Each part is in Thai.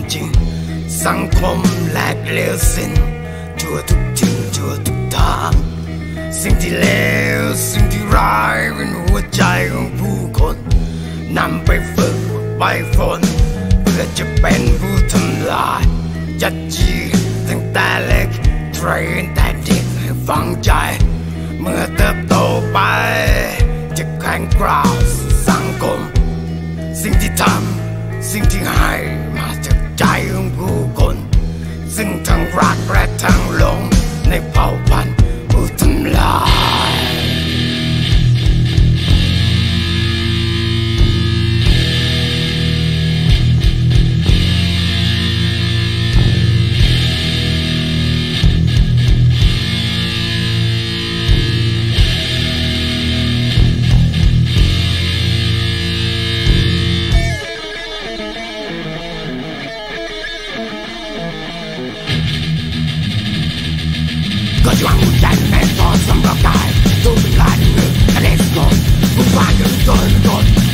ความจริง สังคมแหลกเลวสิ้นชั่วทุกทิศชั่วทุกทาง สิ่งที่เลวสิ่งที่ร้ายเป็นหัวใจของผู้คนนำไปฝึกไปฝน เพื่อจะเป็นผู้ทำลายจัดจีตั้งแต่เล็กเทรนแต่เด็กให้ฟังใจ เมื่อเติบโตไป จะแข่งกราวสังคม สิ่งที่ทำ สิ่งที่ให้ ใจของผู้คน ซึ่งทั้งรักและทั้งหลงในเผ่าพันธุ์ผู้ทำลาย Godłamujemy to, co mroka Tu wygarny, resko Uwagę, dorgot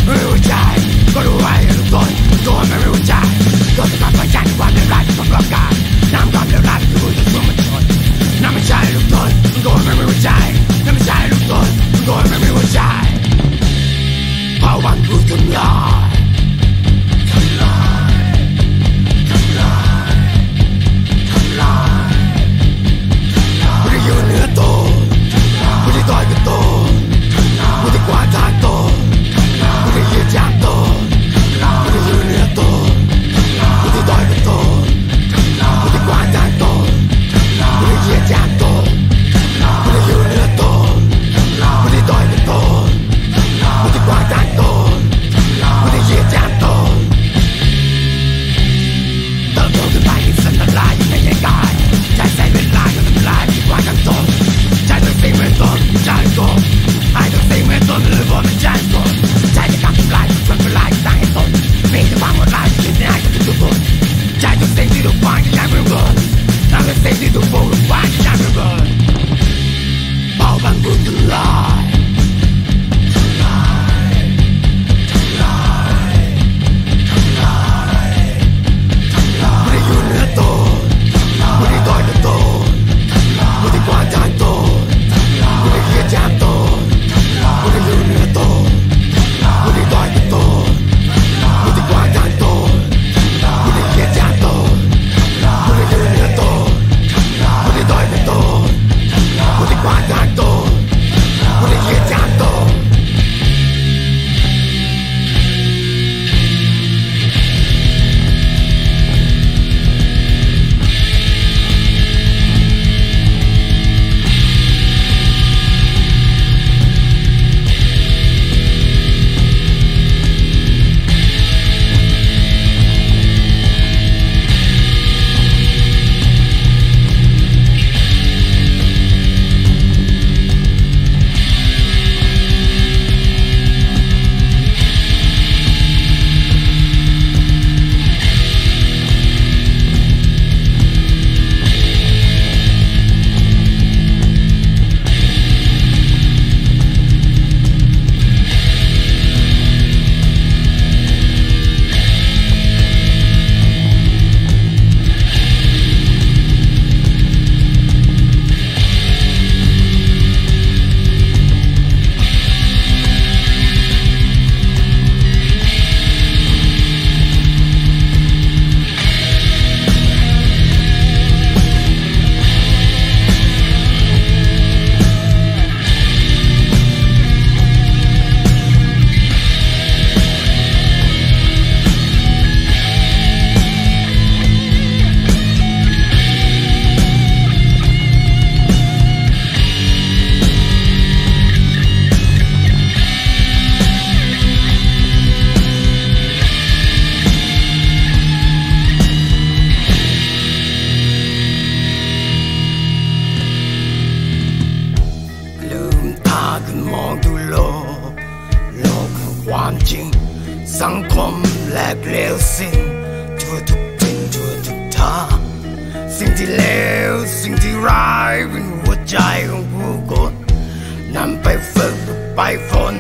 น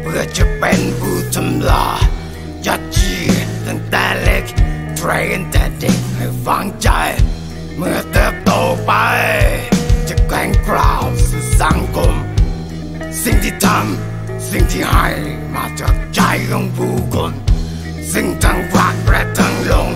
เพื่อจะเป็นผู้ทำลายยัดเยียตั้งแต่เล็กเทรนแต่เด็กให้ฟังใจ เมื่อเติบโตไป จะแกล้งกล่าวสู่สังคม สิ่งที่ทำสิ่งที่ให้มาจากใจของผู้คน สิ่งทั้งรักและทั้งลง